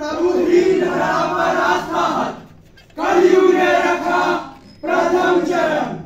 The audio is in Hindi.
प्रभु ही धरा पर आस्था कलयुग ने रखा प्रथम चरण।